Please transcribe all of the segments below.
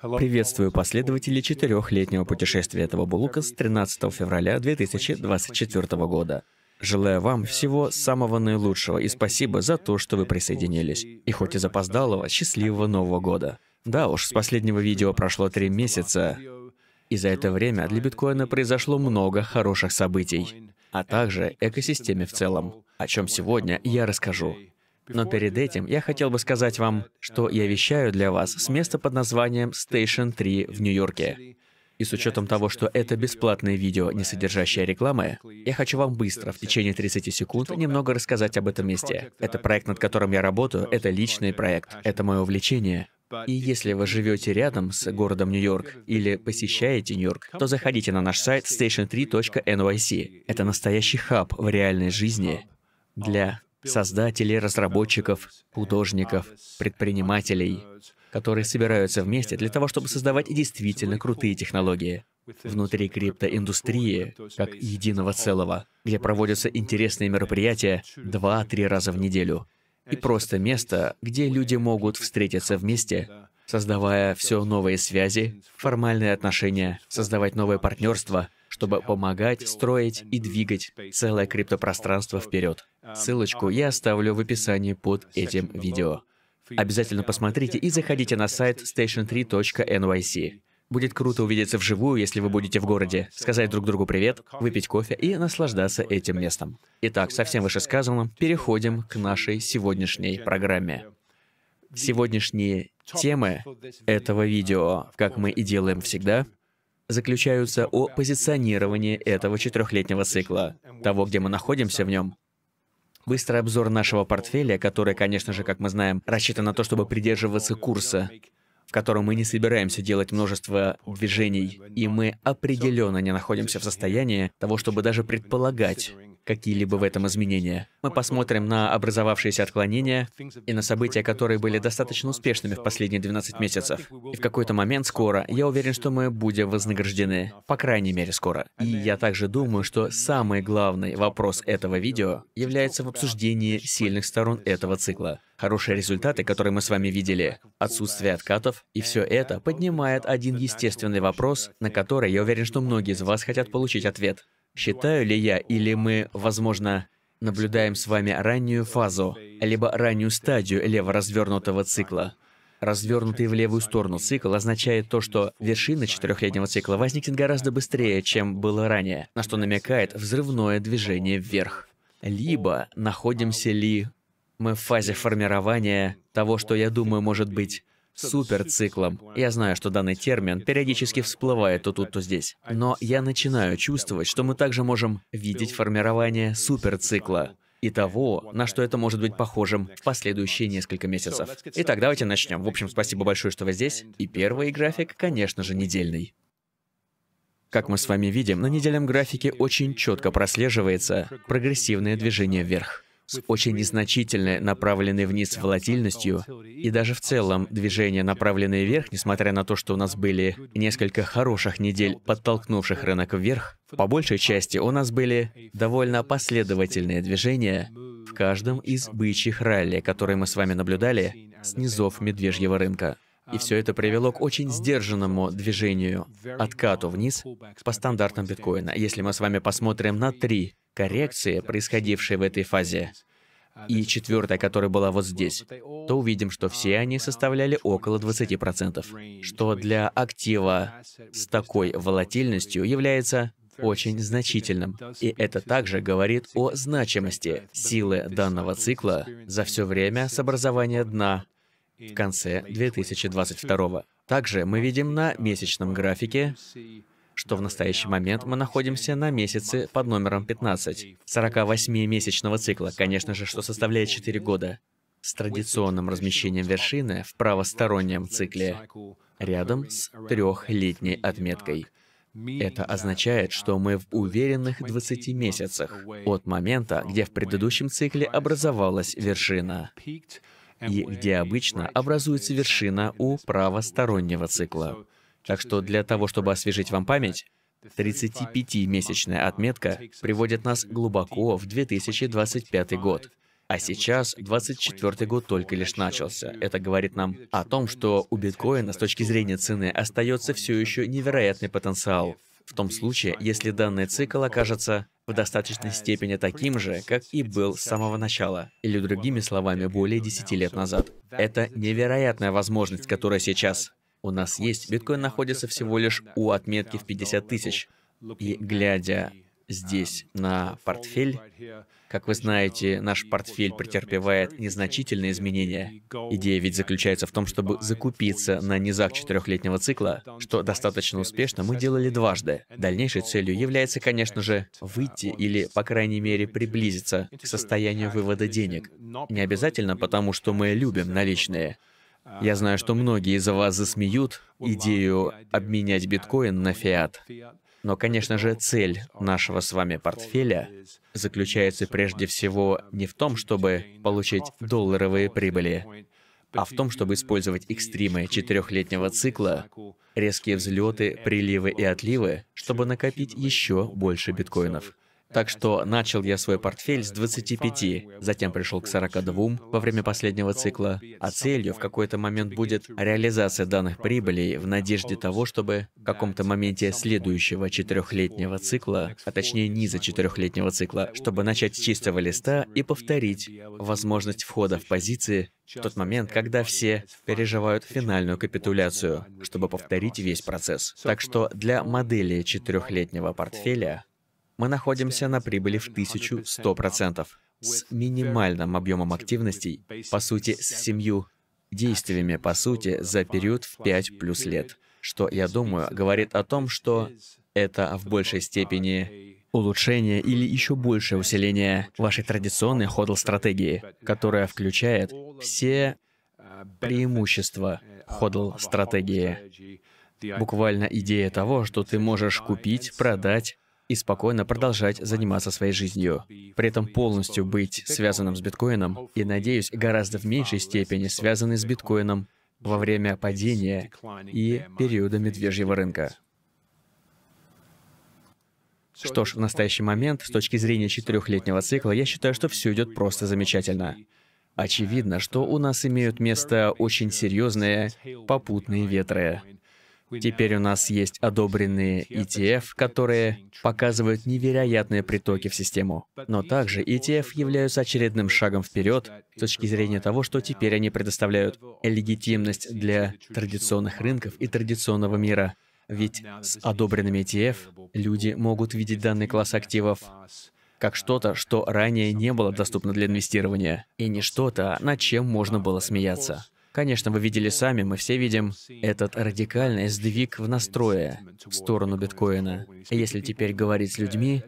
Приветствую последователей четырехлетнего путешествия этого Булука с 13 февраля 2024 года. Желаю вам всего самого наилучшего и спасибо за то, что вы присоединились. И хоть и запоздалого, счастливого Нового года. Да уж, с последнего видео прошло три месяца, и за это время для биткоина произошло много хороших событий, а также экосистеме в целом, о чем сегодня я расскажу. Но перед этим я хотел бы сказать вам, что я вещаю для вас с места под названием Station 3 в Нью-Йорке. И с учетом того, что это бесплатное видео, не содержащее рекламы, я хочу вам быстро, в течение 30 секунд, немного рассказать об этом месте. Это проект, над которым я работаю, это личный проект, это мое увлечение. И если вы живете рядом с городом Нью-Йорк или посещаете Нью-Йорк, то заходите на наш сайт station3.nyc. Это настоящий хаб в реальной жизни для создателей, разработчиков, художников, предпринимателей, которые собираются вместе для того, чтобы создавать действительно крутые технологии внутри криптоиндустрии, как единого целого, где проводятся интересные мероприятия два-три раза в неделю. И просто место, где люди могут встретиться вместе, создавая все новые связи, формальные отношения, создавать новые партнерства, чтобы помогать, строить и двигать целое криптопространство вперед. Ссылочку я оставлю в описании под этим видео. Обязательно посмотрите и заходите на сайт station3.nyc. Будет круто увидеться вживую, если вы будете в городе, сказать друг другу привет, выпить кофе и наслаждаться этим местом. Итак, со всем вышесказанным переходим к нашей сегодняшней программе. Сегодняшние темы этого видео, как мы и делаем всегда, заключаются о позиционировании этого четырехлетнего цикла, того, где мы находимся в нем, Быстрый обзор нашего портфеля, который, конечно же, как мы знаем, рассчитан на то, чтобы придерживаться курса, в котором мы не собираемся делать множество движений, и мы определенно не находимся в состоянии того, чтобы даже предполагать, какие-либо в этом изменения. Мы посмотрим на образовавшиеся отклонения и на события, которые были достаточно успешными в последние 12 месяцев. И в какой-то момент скоро, я уверен, что мы будем вознаграждены. По крайней мере, скоро. И я также думаю, что самый главный вопрос этого видео является в обсуждении сильных сторон этого цикла. Хорошие результаты, которые мы с вами видели, отсутствие откатов, и все это поднимает один естественный вопрос, на который я уверен, что многие из вас хотят получить ответ. Считаю ли я или мы, возможно, наблюдаем с вами раннюю фазу, либо раннюю стадию лево-развернутого цикла? Развернутый в левую сторону цикл означает то, что вершина четырехлетнего цикла возникнет гораздо быстрее, чем было ранее, на что намекает взрывное движение вверх. Либо находимся ли мы в фазе формирования того, что я думаю может быть суперциклом. Я знаю, что данный термин периодически всплывает то тут, то здесь. Но я начинаю чувствовать, что мы также можем видеть формирование суперцикла и того, на что это может быть похожим в последующие несколько месяцев. Итак, давайте начнем. В общем, спасибо большое, что вы здесь. И первый график, конечно же, недельный. Как мы с вами видим, на недельном графике очень четко прослеживается прогрессивное движение вверх с очень незначительной направленной вниз волатильностью, и даже в целом движение, направленное вверх, несмотря на то, что у нас были несколько хороших недель, подтолкнувших рынок вверх, по большей части у нас были довольно последовательные движения в каждом из бычьих ралли, которые мы с вами наблюдали с низов медвежьего рынка. И все это привело к очень сдержанному движению, откату вниз по стандартам биткоина. Если мы с вами посмотрим на три коррекции, происходившие в этой фазе, и четвертая, которая была вот здесь, то увидим, что все они составляли около 20%, что для актива с такой волатильностью является очень значительным. И это также говорит о значимости силы данного цикла за все время с образования дна в конце 2022. Также мы видим на месячном графике, что в настоящий момент мы находимся на месяце под номером 15, 48-месячного цикла, конечно же, что составляет 4 года, с традиционным размещением вершины в правостороннем цикле, рядом с трехлетней отметкой. Это означает, что мы в уверенных 20 месяцах от момента, где в предыдущем цикле образовалась вершина, и где обычно образуется вершина у правостороннего цикла. Так что для того, чтобы освежить вам память, 35-месячная отметка приводит нас глубоко в 2025 год. А сейчас 24 год только лишь начался. Это говорит нам о том, что у биткоина с точки зрения цены остается все еще невероятный потенциал. В том случае, если данный цикл окажется в достаточной степени таким же, как и был с самого начала, или другими словами, более 10 лет назад. Это невероятная возможность, которая сейчас у нас есть. Биткоин находится всего лишь у отметки в 50 тысяч. И глядя здесь на портфель, как вы знаете, наш портфель претерпевает незначительные изменения. Идея ведь заключается в том, чтобы закупиться на низах четырехлетнего цикла, что достаточно успешно мы делали дважды. Дальнейшей целью является, конечно же, выйти или, по крайней мере, приблизиться к состоянию вывода денег. Не обязательно потому, что мы любим наличные. Я знаю, что многие из вас засмеют идею обменять биткоин на фиат. Но, конечно же, цель нашего с вами портфеля заключается прежде всего не в том, чтобы получить долларовые прибыли, а в том, чтобы использовать экстримы четырехлетнего цикла, резкие взлеты, приливы и отливы, чтобы накопить еще больше биткоинов. Так что начал я свой портфель с 25, затем пришел к 42 во время последнего цикла, а целью в какой-то момент будет реализация данных прибылей в надежде того, чтобы в каком-то моменте следующего четырехлетнего цикла, а точнее низа четырехлетнего цикла, чтобы начать с чистого листа и повторить возможность входа в позиции в тот момент, когда все переживают финальную капитуляцию, чтобы повторить весь процесс. Так что для модели четырехлетнего портфеля мы находимся на прибыли в 1100%, с минимальным объемом активностей, по сути, с семью действиями, по сути, за период в 5 плюс лет, что, я думаю, говорит о том, что это в большей степени улучшение или еще большее усиление вашей традиционной ходл-стратегии, которая включает все преимущества ходл-стратегии. Буквально идея того, что ты можешь купить, продать, и спокойно продолжать заниматься своей жизнью. При этом полностью быть связанным с биткоином и, надеюсь, гораздо в меньшей степени связанный с биткоином во время падения и периода медвежьего рынка. Что ж, в настоящий момент, с точки зрения четырехлетнего цикла, я считаю, что все идет просто замечательно. Очевидно, что у нас имеют место очень серьезные попутные ветры. Теперь у нас есть одобренные ETF, которые показывают невероятные притоки в систему. Но также ETF являются очередным шагом вперед с точки зрения того, что теперь они предоставляют легитимность для традиционных рынков и традиционного мира. Ведь с одобренными ETF люди могут видеть данный класс активов как что-то, что ранее не было доступно для инвестирования, и не что-то, над чем можно было смеяться. Конечно, вы видели сами, мы все видим этот радикальный сдвиг в настрое в сторону биткоина. Если теперь говорить с людьми,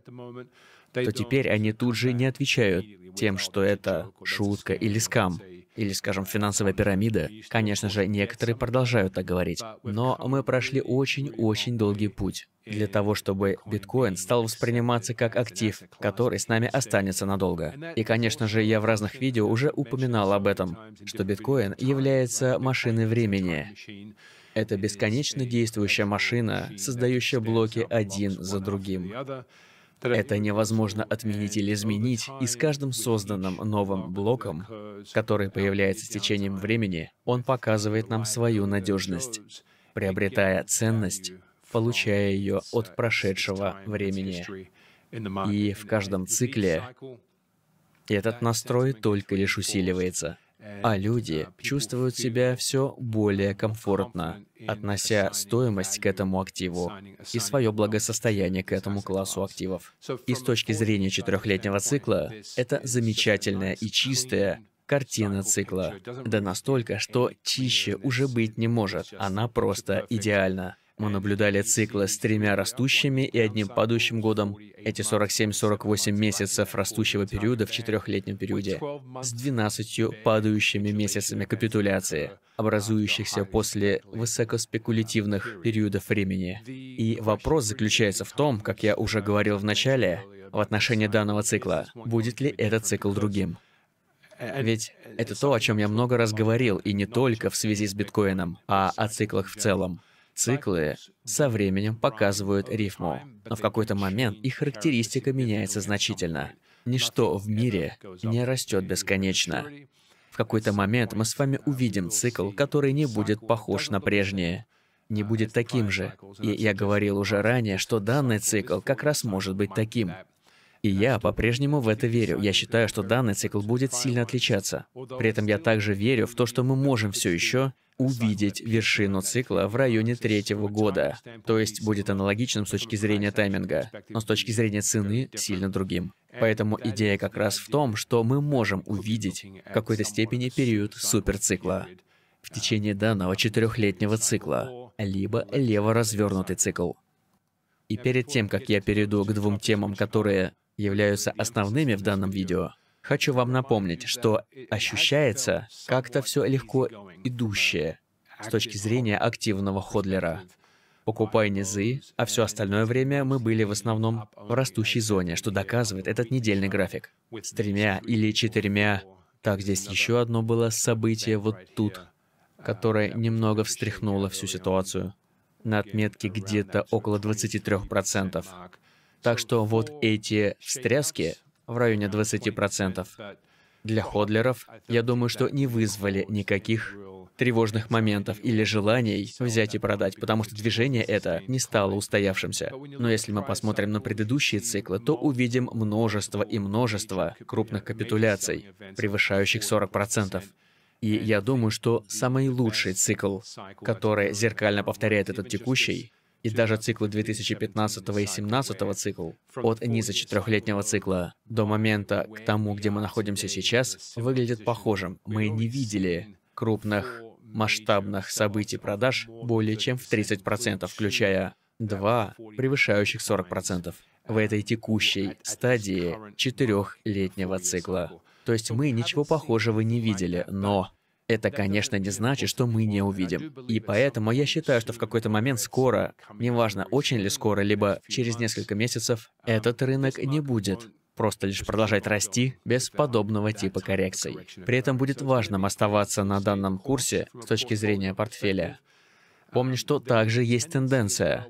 то теперь они тут же не отвечают тем, что это шутка или скам или, скажем, финансовая пирамида, конечно же, некоторые продолжают так говорить. Но мы прошли очень-очень долгий путь для того, чтобы биткоин стал восприниматься как актив, который с нами останется надолго. И, конечно же, я в разных видео уже упоминал об этом, что биткоин является машиной времени. Это бесконечно действующая машина, создающая блоки один за другим. Это невозможно отменить или изменить, и с каждым созданным новым блоком, который появляется с течением времени, он показывает нам свою надежность, приобретая ценность, получая ее от прошедшего времени. И в каждом цикле этот настрой только лишь усиливается а люди чувствуют себя все более комфортно, относя стоимость к этому активу и свое благосостояние к этому классу активов. И с точки зрения четырехлетнего цикла, это замечательная и чистая картина цикла. Да настолько, что чище уже быть не может. Она просто идеальна. Мы наблюдали циклы с тремя растущими и одним падающим годом, эти 47-48 месяцев растущего периода в четырехлетнем периоде, с 12 падающими месяцами капитуляции, образующихся после высокоспекулятивных периодов времени. И вопрос заключается в том, как я уже говорил в начале, в отношении данного цикла, будет ли этот цикл другим. Ведь это то, о чем я много раз говорил, и не только в связи с биткоином, а о циклах в целом. Циклы со временем показывают рифму, но в какой-то момент их характеристика меняется значительно. Ничто в мире не растет бесконечно. В какой-то момент мы с вами увидим цикл, который не будет похож на прежние, не будет таким же. И я говорил уже ранее, что данный цикл как раз может быть таким. И я по-прежнему в это верю. Я считаю, что данный цикл будет сильно отличаться. При этом я также верю в то, что мы можем все еще увидеть вершину цикла в районе третьего года. То есть будет аналогичным с точки зрения тайминга, но с точки зрения цены сильно другим. Поэтому идея как раз в том, что мы можем увидеть в какой-то степени период суперцикла в течение данного четырехлетнего цикла, либо лево-развернутый цикл. И перед тем, как я перейду к двум темам, которые являются основными в данном видео, хочу вам напомнить, что ощущается как-то все легко идущее с точки зрения активного ходлера. Покупай низы, а все остальное время мы были в основном в растущей зоне, что доказывает этот недельный график. С тремя или четырьмя... Так, здесь еще одно было событие вот тут, которое немного встряхнуло всю ситуацию. На отметке где-то около 23%. Так что вот эти встряски в районе 20% для ходлеров, я думаю, что не вызвали никаких тревожных моментов или желаний взять и продать, потому что движение это не стало устоявшимся. Но если мы посмотрим на предыдущие циклы, то увидим множество и множество крупных капитуляций, превышающих 40%. И я думаю, что самый лучший цикл, который зеркально повторяет этот текущий, и даже циклы 2015 и 2017 цикл, от низа четырехлетнего цикла до момента к тому, где мы находимся сейчас, выглядит похожим. Мы не видели крупных масштабных событий продаж более чем в 30%, включая два, превышающих 40%, в этой текущей стадии четырехлетнего цикла. То есть мы ничего похожего не видели, но это, конечно, не значит, что мы не увидим. И поэтому я считаю, что в какой-то момент скоро, неважно, очень ли скоро, либо через несколько месяцев, этот рынок не будет просто лишь продолжать расти без подобного типа коррекций. При этом будет важным оставаться на данном курсе с точки зрения портфеля. Помни, что также есть тенденция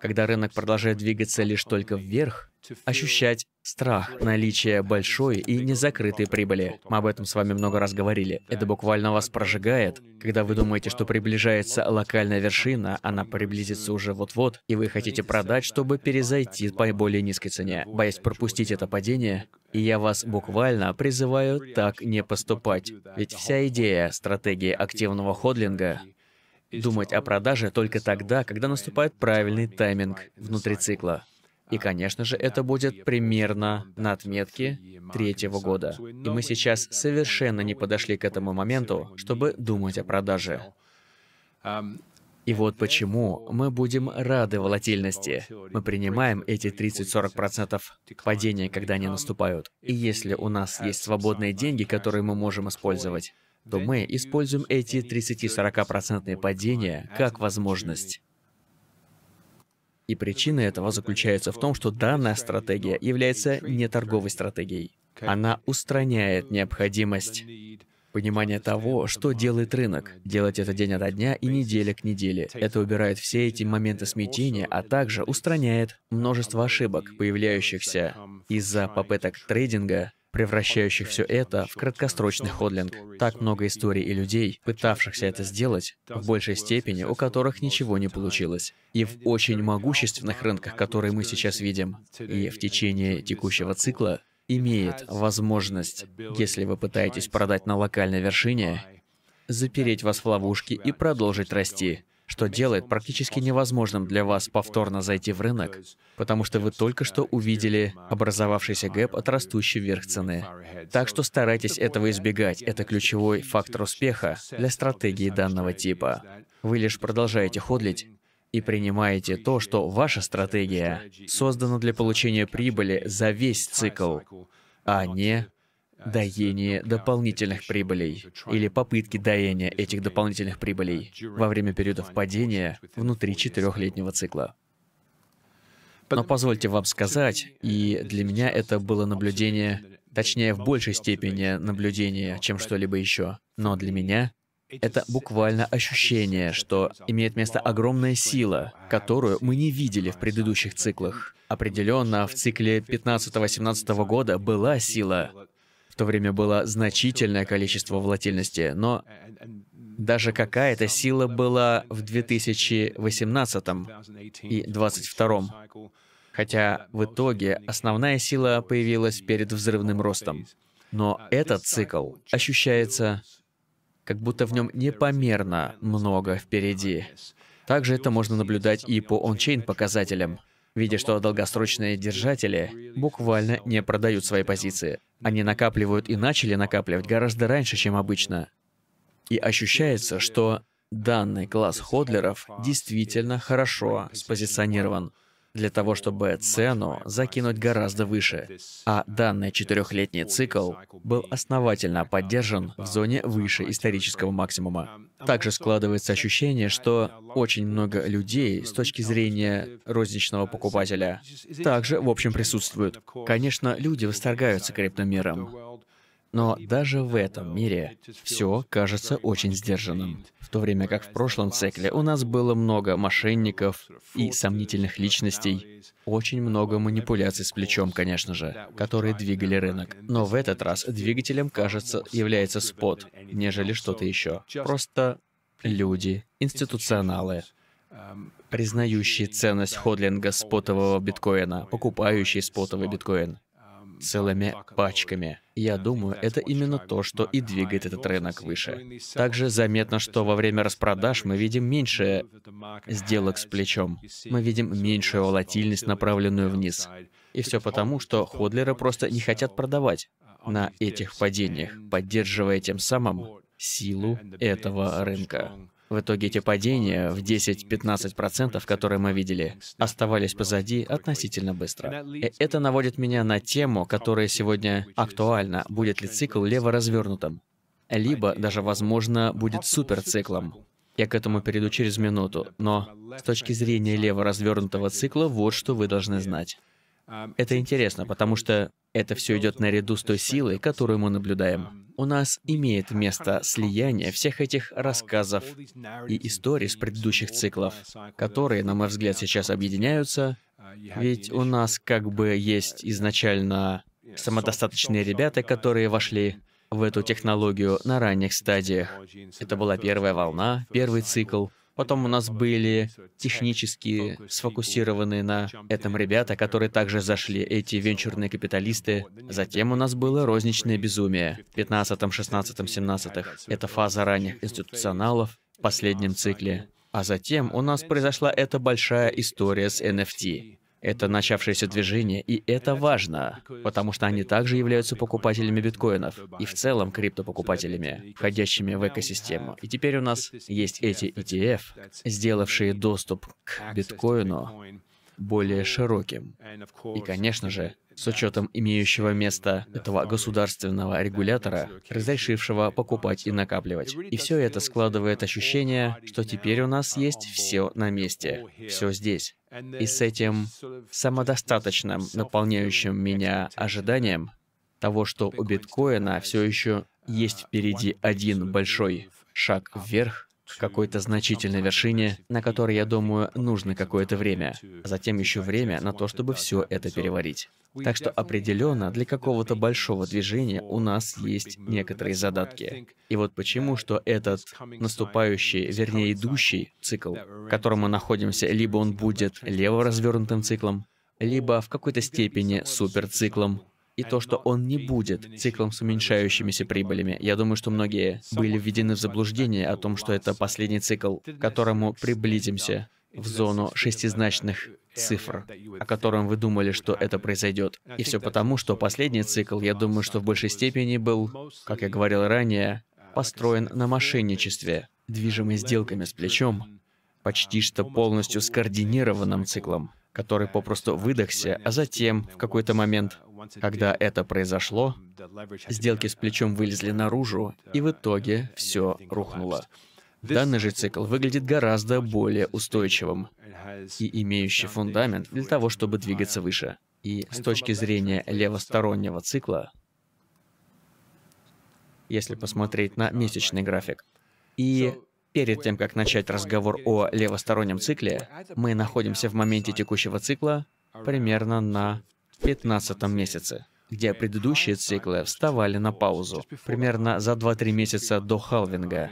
когда рынок продолжает двигаться лишь только вверх, ощущать страх наличия большой и незакрытой прибыли. Мы об этом с вами много раз говорили. Это буквально вас прожигает, когда вы думаете, что приближается локальная вершина, она приблизится уже вот-вот, и вы хотите продать, чтобы перезайти по более низкой цене, боясь пропустить это падение. И я вас буквально призываю так не поступать. Ведь вся идея стратегии активного ходлинга думать о продаже только тогда, когда наступает правильный тайминг внутри цикла. И, конечно же, это будет примерно на отметке третьего года. И мы сейчас совершенно не подошли к этому моменту, чтобы думать о продаже. И вот почему мы будем рады волатильности. Мы принимаем эти 30-40% падения, когда они наступают. И если у нас есть свободные деньги, которые мы можем использовать, то мы используем эти 30-40% падения как возможность. И причина этого заключается в том, что данная стратегия является не торговой стратегией. Она устраняет необходимость понимания того, что делает рынок. Делать это день ото дня и неделя к неделе. Это убирает все эти моменты смятения, а также устраняет множество ошибок, появляющихся из-за попыток трейдинга превращающих все это в краткосрочный ходлинг. Так много историй и людей, пытавшихся это сделать, в большей степени, у которых ничего не получилось. И в очень могущественных рынках, которые мы сейчас видим, и в течение текущего цикла, имеет возможность, если вы пытаетесь продать на локальной вершине, запереть вас в ловушке и продолжить расти что делает практически невозможным для вас повторно зайти в рынок, потому что вы только что увидели образовавшийся гэп от растущей вверх цены. Так что старайтесь этого избегать. Это ключевой фактор успеха для стратегии данного типа. Вы лишь продолжаете ходлить и принимаете то, что ваша стратегия создана для получения прибыли за весь цикл, а не даение дополнительных прибылей или попытки даения этих дополнительных прибылей во время периодов падения внутри четырехлетнего цикла. Но позвольте вам сказать, и для меня это было наблюдение, точнее, в большей степени наблюдение, чем что-либо еще. Но для меня Это буквально ощущение, что имеет место огромная сила, которую мы не видели в предыдущих циклах. Определенно, в цикле 15-18 года была сила. В то время было значительное количество волатильности, но даже какая-то сила была в 2018 и 2022. Хотя в итоге основная сила появилась перед взрывным ростом. Но этот цикл ощущается, как будто в нем непомерно много впереди. Также это можно наблюдать и по ончейн показателям, видя, что долгосрочные держатели буквально не продают свои позиции. Они накапливают и начали накапливать гораздо раньше, чем обычно. И ощущается, что данный класс ходлеров действительно хорошо спозиционирован для того, чтобы цену закинуть гораздо выше. А данный четырехлетний цикл был основательно поддержан в зоне выше исторического максимума. Также складывается ощущение, что очень много людей с точки зрения розничного покупателя также, в общем, присутствуют. Конечно, люди восторгаются криптомиром, но даже в этом мире все кажется очень сдержанным. В то время как в прошлом цикле у нас было много мошенников и сомнительных личностей, очень много манипуляций с плечом, конечно же, которые двигали рынок. Но в этот раз двигателем, кажется, является спот, нежели что-то еще. Просто люди, институционалы, признающие ценность ходлинга спотового биткоина, покупающие спотовый биткоин целыми пачками. Я думаю, это именно то, что и двигает этот рынок выше. Также заметно, что во время распродаж мы видим меньше сделок с плечом. Мы видим меньшую волатильность, направленную вниз. И все потому, что ходлеры просто не хотят продавать на этих падениях, поддерживая тем самым силу этого рынка. В итоге эти падения в 10-15%, которые мы видели, оставались позади относительно быстро. И это наводит меня на тему, которая сегодня актуальна, будет ли цикл лево-развернутым. Либо даже, возможно, будет суперциклом. Я к этому перейду через минуту, но с точки зрения лево-развернутого цикла, вот что вы должны знать. Это интересно, потому что это все идет наряду с той силой, которую мы наблюдаем. У нас имеет место слияние всех этих рассказов и историй с предыдущих циклов, которые, на мой взгляд, сейчас объединяются, ведь у нас как бы есть изначально самодостаточные ребята, которые вошли в эту технологию на ранних стадиях. Это была первая волна, первый цикл, Потом у нас были технически сфокусированные на этом ребята, которые также зашли, эти венчурные капиталисты. Затем у нас было розничное безумие в 15, 16, 17. Это фаза ранних институционалов в последнем цикле. А затем у нас произошла эта большая история с NFT. Это начавшееся движение, и это важно, потому что они также являются покупателями биткоинов и в целом криптопокупателями, входящими в экосистему. И теперь у нас есть эти ETF, сделавшие доступ к биткоину более широким. И, конечно же, с учетом имеющего места этого государственного регулятора, разрешившего покупать и накапливать. И все это складывает ощущение, что теперь у нас есть все на месте, все здесь. И с этим самодостаточным, наполняющим меня ожиданием того, что у биткоина все еще есть впереди один большой шаг вверх, какой-то значительной вершине, на которой, я думаю, нужно какое-то время, а затем еще время на то, чтобы все это переварить. Так что определенно для какого-то большого движения у нас есть некоторые задатки. И вот почему, что этот наступающий, вернее идущий цикл, в котором мы находимся, либо он будет лево развернутым циклом, либо в какой-то степени суперциклом, и то, что он не будет циклом с уменьшающимися прибылями. Я думаю, что многие были введены в заблуждение о том, что это последний цикл, к которому приблизимся в зону шестизначных цифр, о котором вы думали, что это произойдет. И все потому, что последний цикл, я думаю, что в большей степени был, как я говорил ранее, построен на мошенничестве, движимый сделками с плечом, почти что полностью скоординированным циклом, который попросту выдохся, а затем, в какой-то момент, когда это произошло, сделки с плечом вылезли наружу, и в итоге все рухнуло. Данный же цикл выглядит гораздо более устойчивым и имеющий фундамент для того, чтобы двигаться выше. И с точки зрения левостороннего цикла, если посмотреть на месячный график, И перед тем, как начать разговор о левостороннем цикле, мы находимся в моменте текущего цикла примерно на 15 месяце где предыдущие циклы вставали на паузу примерно за 2-3 месяца до халвинга.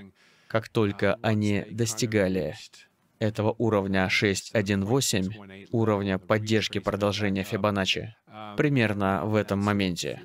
Как только они достигали этого уровня 6.1.8, уровня поддержки продолжения Фибоначчи, примерно в этом моменте.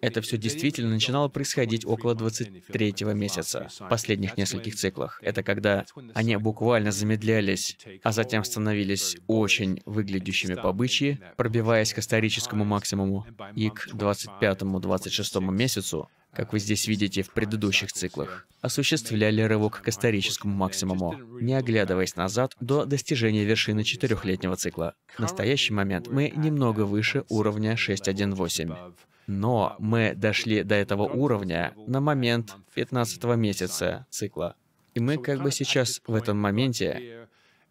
Это все действительно начинало происходить около 23 месяца, последних нескольких циклах. Это когда они буквально замедлялись, а затем становились очень выглядящими по бычьи, пробиваясь к историческому максимуму, и к 25-26 месяцу как вы здесь видите в предыдущих циклах, осуществляли рывок к историческому максимуму, не оглядываясь назад до достижения вершины четырехлетнего цикла. В настоящий момент мы немного выше уровня 6.1.8. Но мы дошли до этого уровня на момент 15 месяца цикла. И мы как бы сейчас в этом моменте,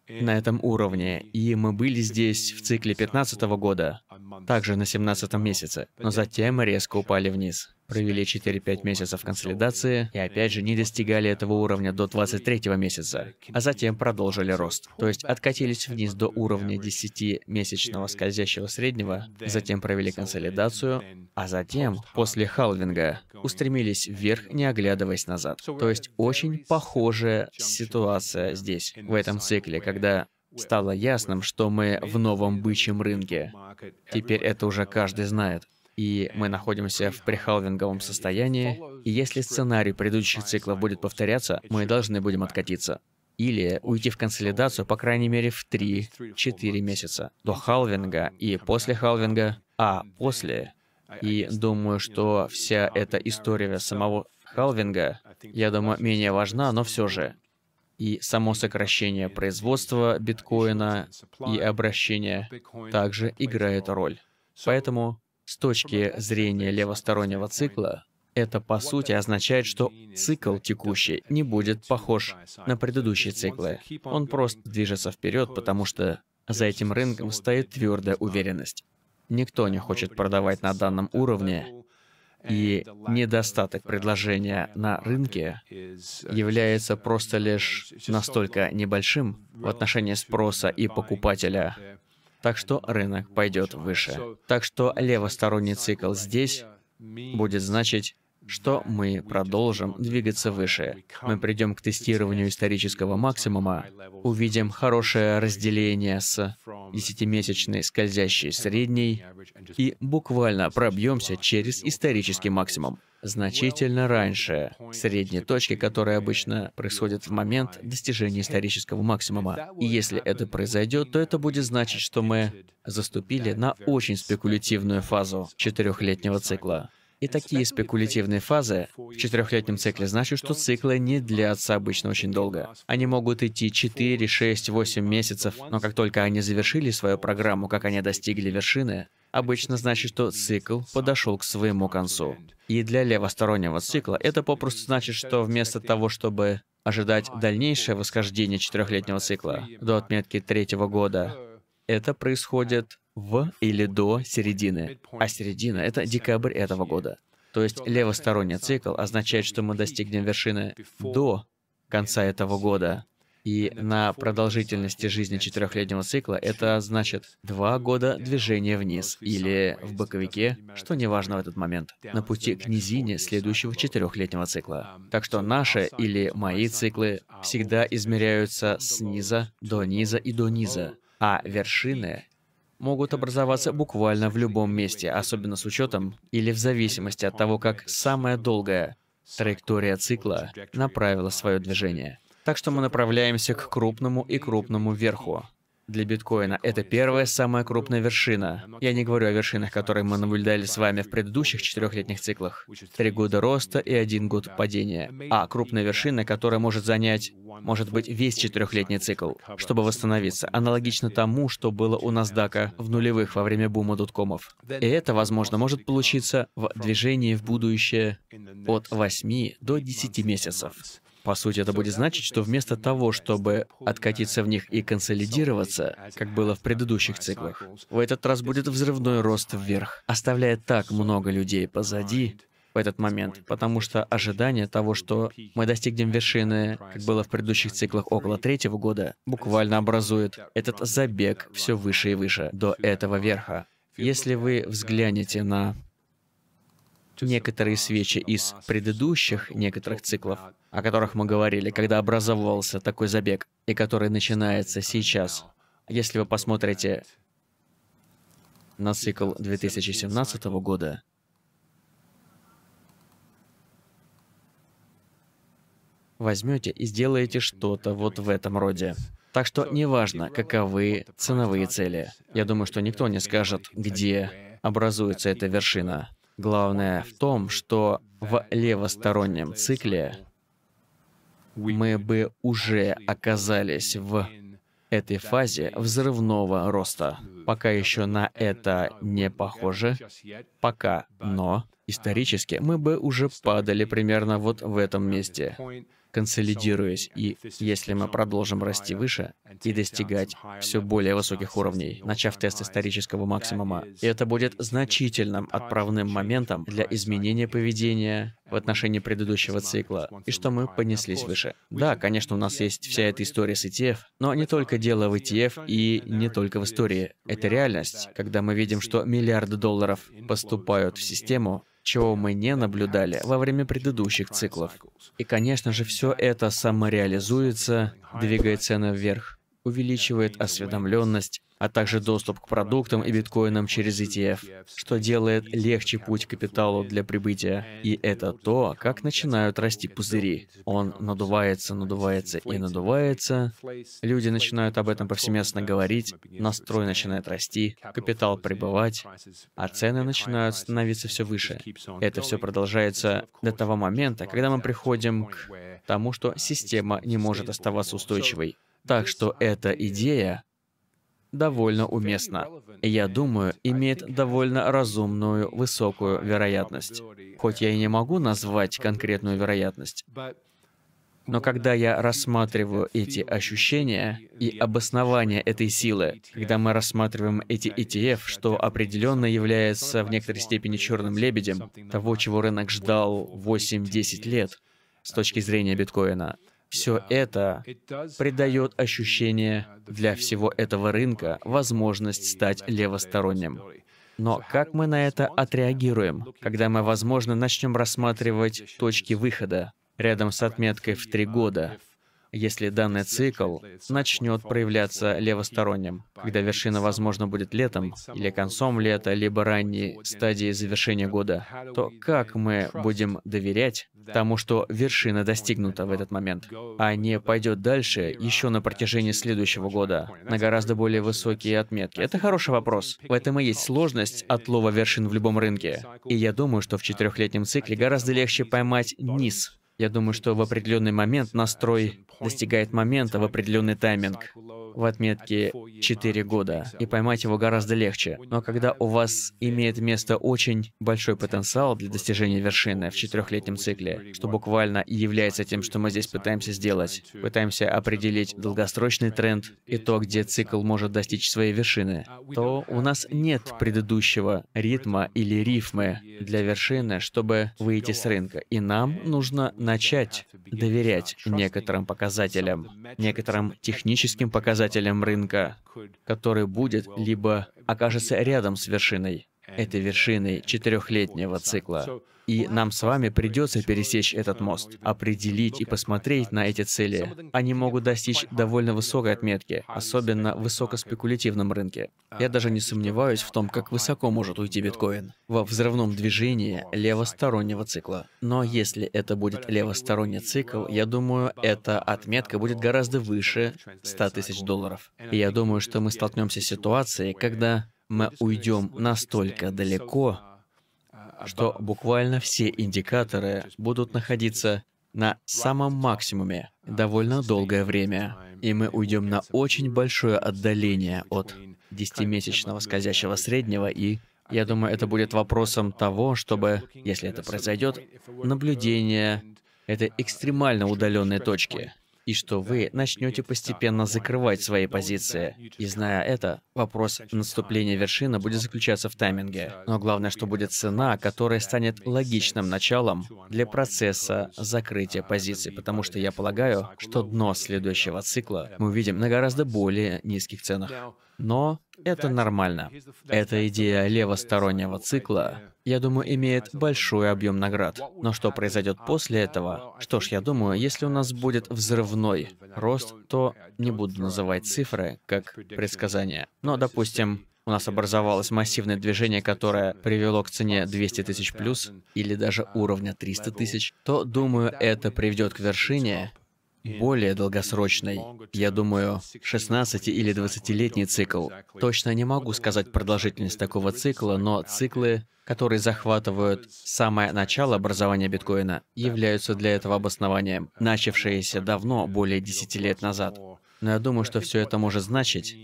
на этом уровне, и мы были здесь в цикле 15 года, также на 17 месяце, но затем резко упали вниз провели 4-5 месяцев консолидации и опять же не достигали этого уровня до 23 месяца, а затем продолжили рост. То есть откатились вниз до уровня 10-месячного скользящего среднего, затем провели консолидацию, а затем, после халвинга, устремились вверх, не оглядываясь назад. То есть очень похожая ситуация здесь, в этом цикле, когда стало ясным, что мы в новом бычьем рынке. Теперь это уже каждый знает и мы находимся в прихалвинговом состоянии, и если сценарий предыдущих циклов будет повторяться, мы должны будем откатиться. Или уйти в консолидацию, по крайней мере, в 3-4 месяца. До халвинга и после халвинга, а после. И думаю, что вся эта история самого халвинга, я думаю, менее важна, но все же. И само сокращение производства биткоина и обращения также играет роль. Поэтому с точки зрения левостороннего цикла, это по сути означает, что цикл текущий не будет похож на предыдущие циклы. Он просто движется вперед, потому что за этим рынком стоит твердая уверенность. Никто не хочет продавать на данном уровне, и недостаток предложения на рынке является просто лишь настолько небольшим в отношении спроса и покупателя, так что рынок пойдет выше. Так что левосторонний цикл здесь будет значить, что мы продолжим двигаться выше. Мы придем к тестированию исторического максимума, увидим хорошее разделение с десятимесячной скользящей средней и буквально пробьемся через исторический максимум значительно раньше средней точки, которая обычно происходит в момент достижения исторического максимума. И если это произойдет, то это будет значить, что мы заступили на очень спекулятивную фазу четырехлетнего цикла. И такие спекулятивные фазы в четырехлетнем цикле значат, что циклы не длятся обычно очень долго. Они могут идти 4, 6, 8 месяцев, но как только они завершили свою программу, как они достигли вершины, обычно значит, что цикл подошел к своему концу. И для левостороннего цикла это попросту значит, что вместо того, чтобы ожидать дальнейшее восхождение четырехлетнего цикла до отметки третьего года, это происходит в или до середины. А середина — это декабрь этого года. То есть левосторонний цикл означает, что мы достигнем вершины до конца этого года. И на продолжительности жизни четырехлетнего цикла это значит два года движения вниз, или в боковике, что не важно в этот момент, на пути к низине следующего четырехлетнего цикла. Так что наши или мои циклы всегда измеряются с низа до низа и до низа, а вершины могут образоваться буквально в любом месте, особенно с учетом или в зависимости от того, как самая долгая траектория цикла направила свое движение. Так что мы направляемся к крупному и крупному верху. Для биткоина это первая самая крупная вершина. Я не говорю о вершинах, которые мы наблюдали с вами в предыдущих четырехлетних циклах. Три года роста и один год падения. А крупная вершина, которая может занять, может быть, весь четырехлетний цикл, чтобы восстановиться, аналогично тому, что было у Насдака в нулевых во время бума доткомов. И это, возможно, может получиться в движении в будущее от 8 до 10 месяцев. По сути, это будет значить, что вместо того, чтобы откатиться в них и консолидироваться, как было в предыдущих циклах, в этот раз будет взрывной рост вверх, оставляя так много людей позади, в этот момент, потому что ожидание того, что мы достигнем вершины, как было в предыдущих циклах около третьего года, буквально образует этот забег все выше и выше до этого верха. Если вы взглянете на некоторые свечи из предыдущих некоторых циклов, о которых мы говорили, когда образовывался такой забег, и который начинается сейчас. Если вы посмотрите на цикл 2017 года, возьмете и сделаете что-то вот в этом роде. Так что неважно, каковы ценовые цели. Я думаю, что никто не скажет, где образуется эта вершина. Главное в том, что в левостороннем цикле мы бы уже оказались в этой фазе взрывного роста. Пока еще на это не похоже. Пока. Но исторически мы бы уже падали примерно вот в этом месте консолидируясь, и если мы продолжим расти выше и достигать все более высоких уровней, начав тест исторического максимума, это будет значительным отправным моментом для изменения поведения в отношении предыдущего цикла, и что мы понеслись выше. Да, конечно, у нас есть вся эта история с ETF, но не только дело в ETF и не только в истории. Это реальность, когда мы видим, что миллиарды долларов поступают в систему, чего мы не наблюдали во время предыдущих циклов. И, конечно же, все это самореализуется, двигая цены вверх, увеличивает осведомленность, а также доступ к продуктам и биткоинам через ETF, что делает легче путь к капиталу для прибытия. И это то, как начинают расти пузыри. Он надувается, надувается и надувается. Люди начинают об этом повсеместно говорить, настрой начинает расти, капитал прибывать, а цены начинают становиться все выше. Это все продолжается до того момента, когда мы приходим к тому, что система не может оставаться устойчивой. Так что эта идея довольно уместна. И я думаю, имеет довольно разумную высокую вероятность. Хоть я и не могу назвать конкретную вероятность. Но когда я рассматриваю эти ощущения и обоснование этой силы, когда мы рассматриваем эти ETF, что определенно является в некоторой степени черным лебедем того, чего рынок ждал 8-10 лет с точки зрения биткоина, все это придает ощущение для всего этого рынка возможность стать левосторонним. Но как мы на это отреагируем, когда мы, возможно, начнем рассматривать точки выхода рядом с отметкой в три года, если данный цикл начнет проявляться левосторонним, когда вершина, возможно, будет летом, или концом лета, либо ранней стадией завершения года, то как мы будем доверять тому, что вершина достигнута в этот момент, а не пойдет дальше еще на протяжении следующего года, на гораздо более высокие отметки? Это хороший вопрос. В этом и есть сложность отлова вершин в любом рынке. И я думаю, что в четырехлетнем цикле гораздо легче поймать низ, я думаю, что в определенный момент настрой достигает момента в определенный тайминг в отметке 4 года, и поймать его гораздо легче. Но когда у вас имеет место очень большой потенциал для достижения вершины в четырехлетнем цикле, что буквально и является тем, что мы здесь пытаемся сделать, пытаемся определить долгосрочный тренд и то, где цикл может достичь своей вершины, то у нас нет предыдущего ритма или рифмы для вершины, чтобы выйти с рынка. И нам нужно начать доверять некоторым показателям, некоторым техническим показателям рынка, который будет либо окажется рядом с вершиной, этой вершиной четырехлетнего цикла, и нам с вами придется пересечь этот мост, определить и посмотреть на эти цели. Они могут достичь довольно высокой отметки, особенно в высокоспекулятивном рынке. Я даже не сомневаюсь в том, как высоко может уйти биткоин во взрывном движении левостороннего цикла. Но если это будет левосторонний цикл, я думаю, эта отметка будет гораздо выше 100 тысяч долларов. И я думаю, что мы столкнемся с ситуацией, когда мы уйдем настолько далеко, что буквально все индикаторы будут находиться на самом максимуме довольно долгое время, и мы уйдем на очень большое отдаление от 10-месячного скользящего среднего. И я думаю, это будет вопросом того, чтобы, если это произойдет, наблюдение этой экстремально удаленной точки. И что вы начнете постепенно закрывать свои позиции. И зная это, вопрос наступления вершины будет заключаться в тайминге. Но главное, что будет цена, которая станет логичным началом для процесса закрытия позиций, потому что я полагаю, что дно следующего цикла мы увидим на гораздо более низких ценах. Но это нормально. Эта идея левостороннего цикла, я думаю, имеет большой объем наград. Но что произойдет после этого? Что ж, я думаю, если у нас будет взрывной рост, то не буду называть цифры как предсказания. Но, допустим, у нас образовалось массивное движение, которое привело к цене 200 тысяч плюс, или даже уровня 300 тысяч, то, думаю, это приведет к вершине, более долгосрочной. Я думаю, 16 или 20-летний цикл. Точно не могу сказать продолжительность такого цикла, но циклы, которые захватывают самое начало образования биткоина, являются для этого обоснованием, начавшиеся давно, более 10 лет назад. Но я думаю, что все это может значить,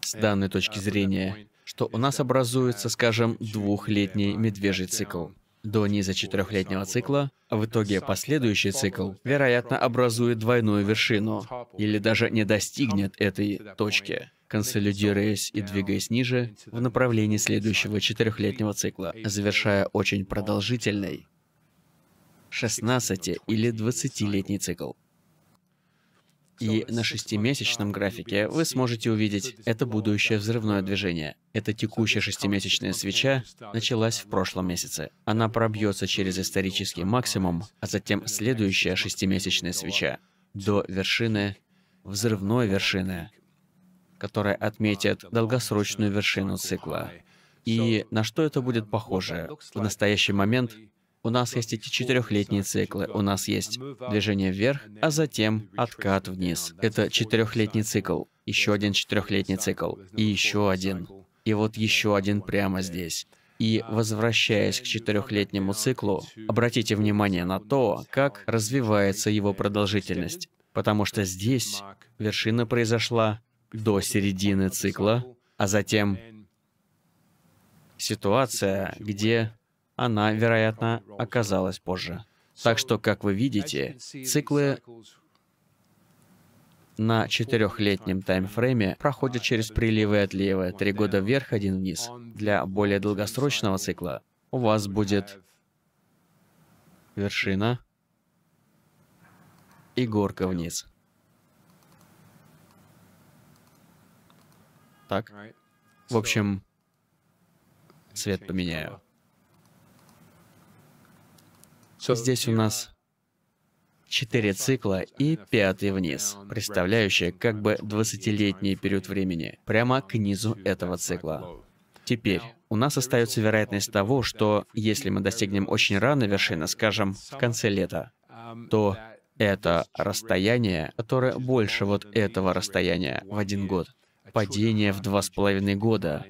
с данной точки зрения, что у нас образуется, скажем, двухлетний медвежий цикл до низа четырехлетнего цикла, в итоге последующий цикл, вероятно, образует двойную вершину, или даже не достигнет этой точки, консолидируясь и двигаясь ниже в направлении следующего четырехлетнего цикла, завершая очень продолжительный 16 или 20-летний цикл. И на шестимесячном графике вы сможете увидеть это будущее взрывное движение. Эта текущая шестимесячная свеча началась в прошлом месяце. Она пробьется через исторический максимум, а затем следующая шестимесячная свеча до вершины, взрывной вершины, которая отметит долгосрочную вершину цикла. И на что это будет похоже? В настоящий момент у нас есть эти четырехлетние циклы. У нас есть движение вверх, а затем откат вниз. Это четырехлетний цикл. Еще один четырехлетний цикл. И еще один. И вот еще один прямо здесь. И возвращаясь к четырехлетнему циклу, обратите внимание на то, как развивается его продолжительность. Потому что здесь вершина произошла до середины цикла, а затем ситуация, где она, вероятно, оказалась позже. Так что, как вы видите, циклы на четырехлетнем таймфрейме проходят через приливы и отливы, три года вверх, один вниз. Для более долгосрочного цикла у вас будет вершина и горка вниз. Так? В общем, цвет поменяю. Здесь у нас четыре цикла и пятый вниз, представляющий как бы 20-летний период времени, прямо к низу этого цикла. Теперь, у нас остается вероятность того, что если мы достигнем очень рано вершины, скажем, в конце лета, то это расстояние, которое больше вот этого расстояния в один год, падение в два с половиной года,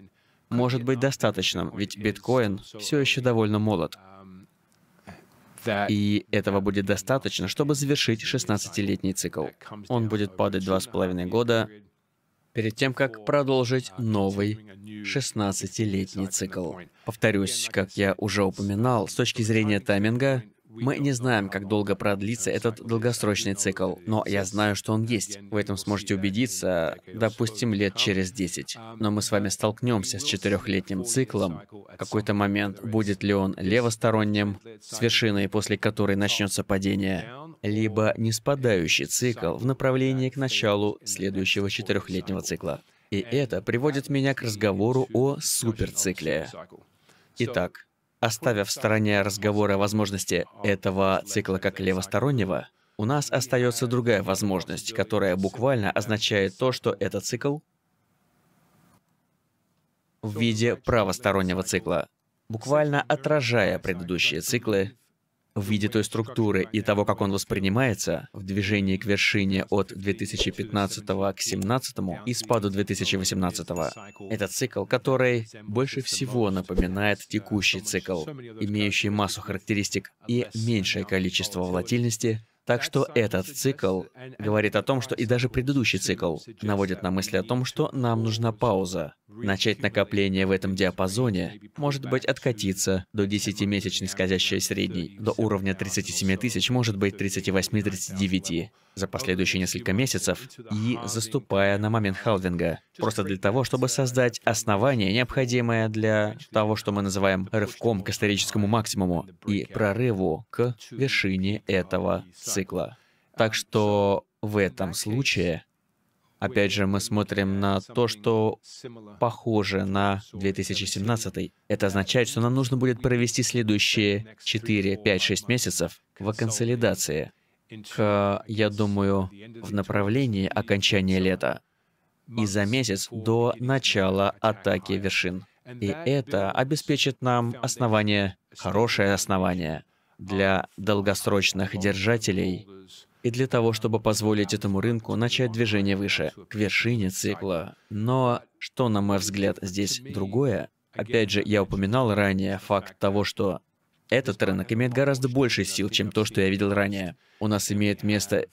может быть достаточным, ведь биткоин все еще довольно молод. И этого будет достаточно, чтобы завершить 16-летний цикл. Он будет падать два с половиной года перед тем, как продолжить новый 16-летний цикл. Повторюсь, как я уже упоминал, с точки зрения тайминга, мы не знаем, как долго продлится этот долгосрочный цикл, но я знаю, что он есть. В этом сможете убедиться, допустим, лет через 10. Но мы с вами столкнемся с четырехлетним циклом. В какой-то момент будет ли он левосторонним, с вершиной, после которой начнется падение, либо неспадающий цикл в направлении к началу следующего четырехлетнего цикла. И это приводит меня к разговору о суперцикле. Итак, Оставив в стороне разговоры о возможности этого цикла как левостороннего, у нас остается другая возможность, которая буквально означает то, что этот цикл в виде правостороннего цикла, буквально отражая предыдущие циклы, в виде той структуры и того, как он воспринимается в движении к вершине от 2015 к 2017 и спаду 2018. Это цикл, который больше всего напоминает текущий цикл, имеющий массу характеристик и меньшее количество волатильности, Так что этот цикл говорит о том, что и даже предыдущий цикл наводит на мысли о том, что нам нужна пауза. Начать накопление в этом диапазоне, может быть, откатиться до 10-месячной скользящей средней, до уровня 37 тысяч, может быть, 38-39 за последующие несколько месяцев и заступая на момент халвинга, просто для того, чтобы создать основание, необходимое для того, что мы называем рывком к историческому максимуму и прорыву к вершине этого цикла. Так что в этом случае Опять же, мы смотрим на то, что похоже на 2017. Это означает, что нам нужно будет провести следующие 4, 5, 6 месяцев в консолидации. к, я думаю, в направлении окончания лета и за месяц до начала атаки вершин. И это обеспечит нам основание, хорошее основание для долгосрочных держателей и для того, чтобы позволить этому рынку начать движение выше, к вершине цикла. Но что, на мой взгляд, здесь другое? Опять же, я упоминал ранее факт того, что этот рынок имеет гораздо больше сил, чем то, что я видел ранее. У нас имеет место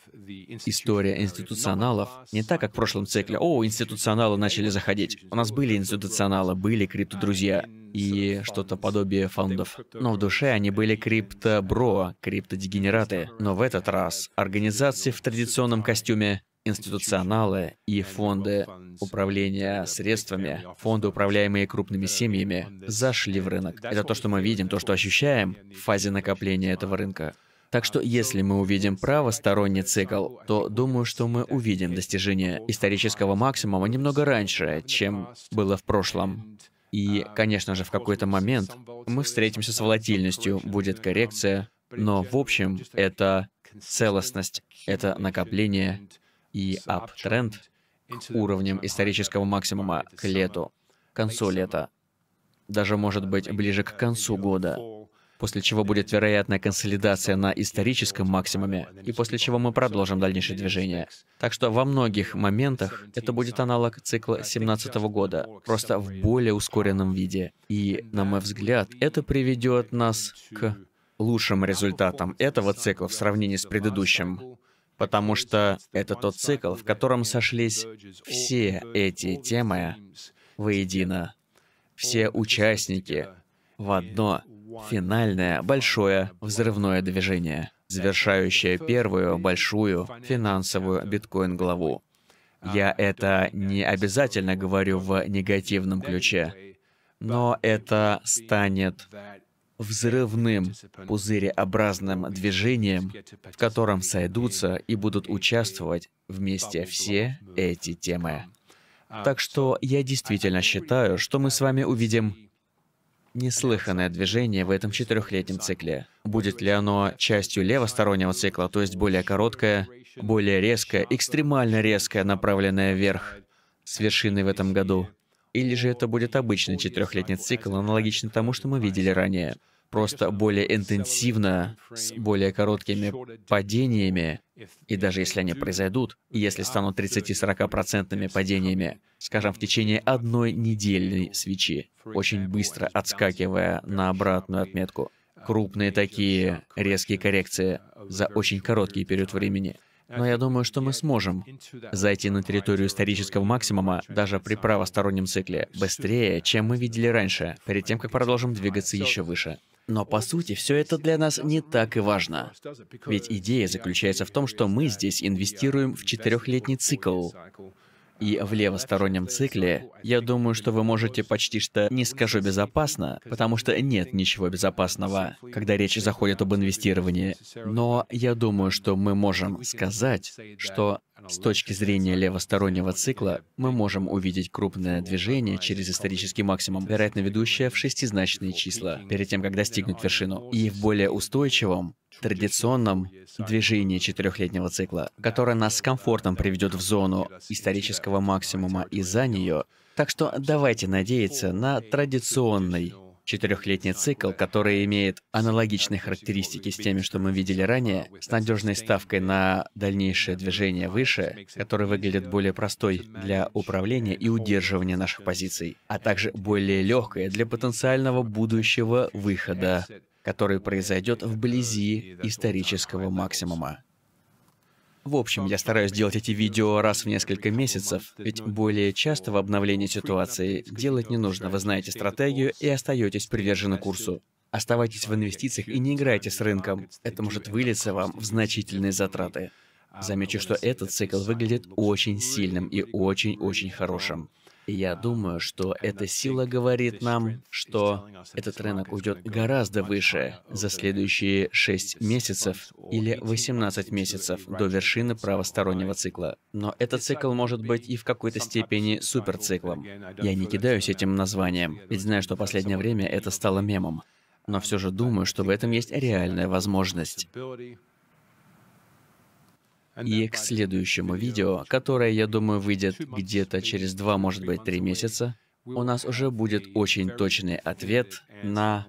история институционалов. Не так, как в прошлом цикле. О, институционалы начали заходить. У нас были институционалы, были крипто-друзья и что-то подобие фондов. Но в душе они были крипто-бро, крипто-дегенераты. Но в этот раз организации в традиционном костюме институционалы и фонды управления средствами, фонды, управляемые крупными семьями, зашли в рынок. Это то, что мы видим, то, что ощущаем в фазе накопления этого рынка. Так что если мы увидим правосторонний цикл, то думаю, что мы увидим достижение исторического максимума немного раньше, чем было в прошлом. И, конечно же, в какой-то момент мы встретимся с волатильностью, будет коррекция, но в общем это целостность, это накопление, и аптренд к уровням исторического максимума к лету, к концу лета, даже может быть ближе к концу года, после чего будет вероятная консолидация на историческом максимуме, и после чего мы продолжим дальнейшее движение. Так что во многих моментах это будет аналог цикла 2017 года, просто в более ускоренном виде. И, на мой взгляд, это приведет нас к лучшим результатам этого цикла в сравнении с предыдущим потому что это тот цикл, в котором сошлись все эти темы воедино, все участники в одно финальное большое взрывное движение, завершающее первую большую финансовую биткоин-главу. Я это не обязательно говорю в негативном ключе, но это станет взрывным пузыреобразным движением, в котором сойдутся и будут участвовать вместе все эти темы. Так что я действительно считаю, что мы с вами увидим неслыханное движение в этом четырехлетнем цикле. Будет ли оно частью левостороннего цикла, то есть более короткое, более резкое, экстремально резкое, направленное вверх, с вершиной в этом году, или же это будет обычный четырехлетний цикл, аналогичный тому, что мы видели ранее? Просто более интенсивно, с более короткими падениями, и даже если они произойдут, если станут 30-40% падениями, скажем, в течение одной недельной свечи, очень быстро отскакивая на обратную отметку, крупные такие резкие коррекции за очень короткий период времени. Но я думаю, что мы сможем зайти на территорию исторического максимума даже при правостороннем цикле быстрее, чем мы видели раньше, перед тем, как продолжим двигаться еще выше. Но по сути, все это для нас не так и важно. Ведь идея заключается в том, что мы здесь инвестируем в четырехлетний цикл. И в левостороннем цикле, я думаю, что вы можете почти что, не скажу безопасно, потому что нет ничего безопасного, когда речь заходит об инвестировании. Но я думаю, что мы можем сказать, что с точки зрения левостороннего цикла мы можем увидеть крупное движение через исторический максимум, вероятно ведущее в шестизначные числа, перед тем, как достигнуть вершину. И в более устойчивом, традиционном движении четырехлетнего цикла, которое нас с комфортом приведет в зону исторического максимума и за нее. Так что давайте надеяться на традиционный четырехлетний цикл, который имеет аналогичные характеристики с теми, что мы видели ранее, с надежной ставкой на дальнейшее движение выше, который выглядит более простой для управления и удерживания наших позиций, а также более легкой для потенциального будущего выхода, который произойдет вблизи исторического максимума. В общем, я стараюсь делать эти видео раз в несколько месяцев, ведь более частого обновления ситуации делать не нужно. Вы знаете стратегию и остаетесь привержены курсу. Оставайтесь в инвестициях и не играйте с рынком. Это может вылиться вам в значительные затраты. Замечу, что этот цикл выглядит очень сильным и очень-очень хорошим. И я думаю, что эта сила говорит нам, что этот рынок уйдет гораздо выше за следующие 6 месяцев или 18 месяцев до вершины правостороннего цикла. Но этот цикл может быть и в какой-то степени суперциклом. Я не кидаюсь этим названием, ведь знаю, что в последнее время это стало мемом. Но все же думаю, что в этом есть реальная возможность. И к следующему видео, которое, я думаю, выйдет где-то через два, может быть, три месяца, у нас уже будет очень точный ответ на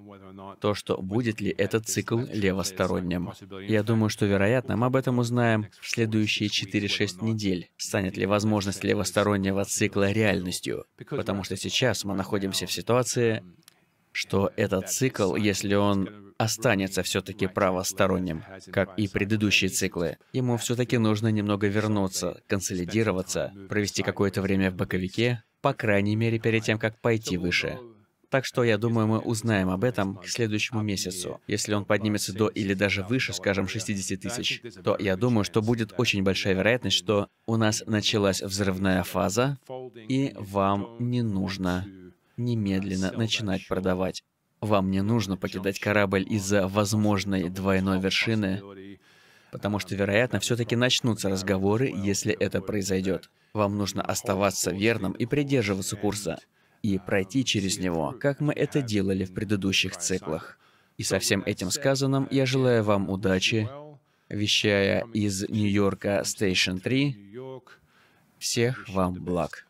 то, что будет ли этот цикл левосторонним. Я думаю, что, вероятно, мы об этом узнаем в следующие 4-6 недель. Станет ли возможность левостороннего цикла реальностью? Потому что сейчас мы находимся в ситуации, что этот цикл, если он останется все-таки правосторонним, как и предыдущие циклы, ему все-таки нужно немного вернуться, консолидироваться, провести какое-то время в боковике, по крайней мере перед тем, как пойти выше. Так что я думаю, мы узнаем об этом к следующему месяцу. Если он поднимется до или даже выше, скажем, 60 тысяч, то я думаю, что будет очень большая вероятность, что у нас началась взрывная фаза, и вам не нужно немедленно начинать продавать. Вам не нужно покидать корабль из-за возможной двойной вершины, потому что, вероятно, все-таки начнутся разговоры, если это произойдет. Вам нужно оставаться верным и придерживаться курса, и пройти через него, как мы это делали в предыдущих циклах. И со всем этим сказанным, я желаю вам удачи, вещая из Нью-Йорка Station 3. Всех вам благ.